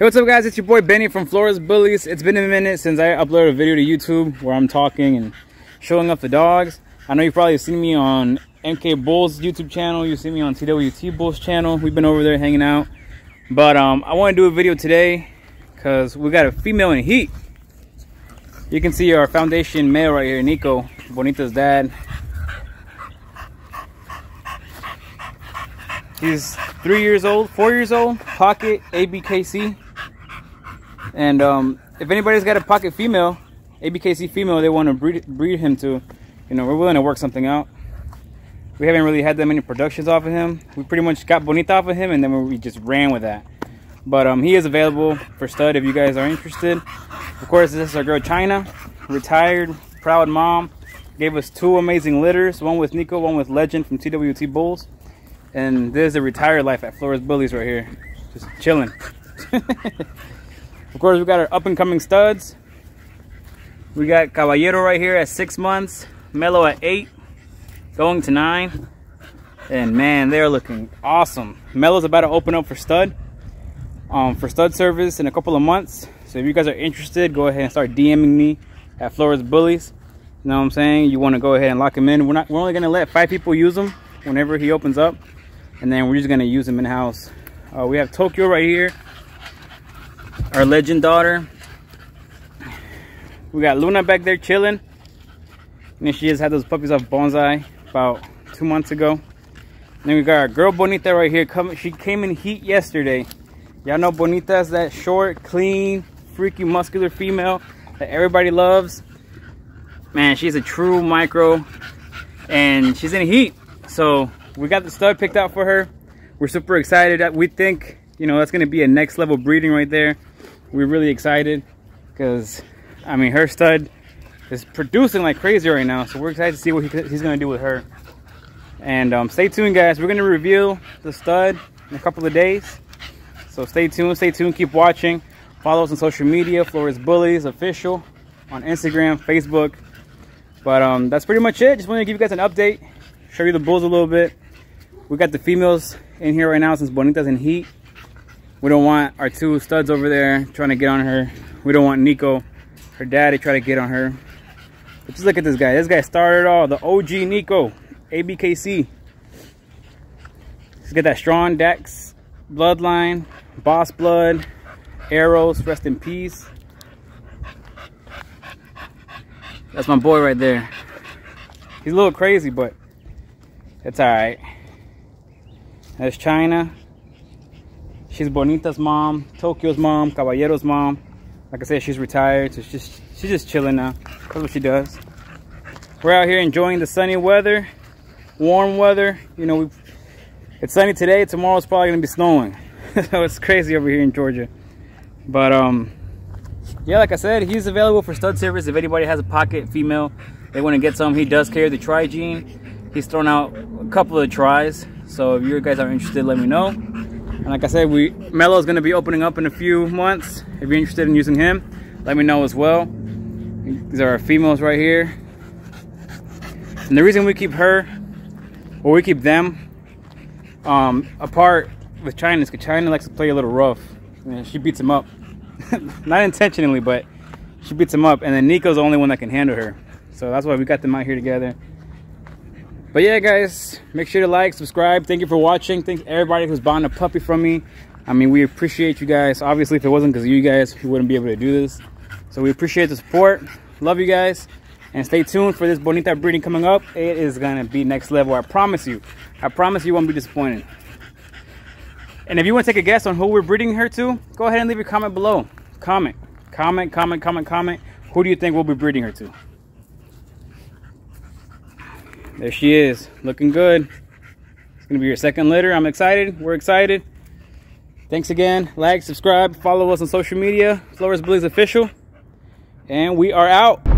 Hey, what's up guys? It's your boy Benny from Flores Bullies. It's been a minute since I uploaded a video to YouTube where I'm talking and showing off the dogs. I know you've probably seen me on MK Bulls YouTube channel. You've seen me on TWT Bulls channel. We've been over there hanging out. But um, I want to do a video today because we got a female in heat. You can see our foundation male right here, Nico, Bonita's dad. He's three years old, four years old, pocket ABKC. And um, if anybody's got a pocket female, ABKC female, they want to breed, breed him to, you know, we're willing to work something out. We haven't really had that many productions off of him. We pretty much got Bonita off of him, and then we just ran with that. But um, he is available for stud if you guys are interested. Of course, this is our girl China, retired, proud mom. Gave us two amazing litters, one with Nico, one with Legend from TWT Bulls. And this is a retired life at Flores Bullies right here. Just chilling. Of course, we got our up and coming studs. We got Caballero right here at six months, Mellow at eight, going to nine. And man, they're looking awesome. Mellow's about to open up for stud, um, for stud service in a couple of months. So if you guys are interested, go ahead and start DMing me at Flores Bullies. You know what I'm saying? You want to go ahead and lock him in. We're not. We're only gonna let five people use him whenever he opens up, and then we're just gonna use him in house. Uh, we have Tokyo right here our legend daughter. We got Luna back there chilling. And she just had those puppies off Bonsai about two months ago. And then we got our girl Bonita right here. Come, she came in heat yesterday. Y'all know Bonita's that short, clean, freaky, muscular female that everybody loves. Man, she's a true micro. And she's in heat. So we got the stud picked out for her. We're super excited. That we think, you know, that's going to be a next level breeding right there we're really excited because I mean her stud is producing like crazy right now so we're excited to see what he, he's gonna do with her. And um, stay tuned guys. We're gonna reveal the stud in a couple of days. So stay tuned stay tuned. Keep watching. Follow us on social media Flores Bullies official on Instagram Facebook. But um, that's pretty much it. Just wanted to give you guys an update show you the bulls a little bit. We got the females in here right now since Bonita's in heat we don't want our two studs over there trying to get on her. We don't want Nico, her dad, to try to get on her. But just look at this guy. This guy started all. The OG Nico, ABKC. He's got that strong Dex bloodline, boss blood, arrows, rest in peace. That's my boy right there. He's a little crazy, but it's all right. That's China. She's Bonita's mom, Tokyo's mom, Caballero's mom. Like I said, she's retired, so she's just, she's just chilling now. That's what she does. We're out here enjoying the sunny weather, warm weather. You know, we it's sunny today. Tomorrow's probably gonna be snowing. so it's crazy over here in Georgia. But um, yeah, like I said, he's available for stud service. If anybody has a pocket female, they want to get some. He does carry the tri gene. He's thrown out a couple of tries. So if you guys are interested, let me know. And like I said, we is going to be opening up in a few months. If you're interested in using him, let me know as well. These are our females right here. And the reason we keep her, or we keep them um, apart with China is because China likes to play a little rough. And she beats him up. Not intentionally, but she beats him up. And then Nico's the only one that can handle her. So that's why we got them out here together. But yeah, guys, make sure to like, subscribe. Thank you for watching. Thank everybody who's buying a puppy from me. I mean, we appreciate you guys. Obviously, if it wasn't because you guys, we wouldn't be able to do this. So we appreciate the support. Love you guys. And stay tuned for this Bonita breeding coming up. It is going to be next level. I promise you. I promise you won't be disappointed. And if you want to take a guess on who we're breeding her to, go ahead and leave a comment below. Comment. Comment, comment, comment, comment. Who do you think we'll be breeding her to? There she is looking good. It's gonna be your second litter. I'm excited. We're excited. Thanks again. Like subscribe follow us on social media. Flores bullies official. And we are out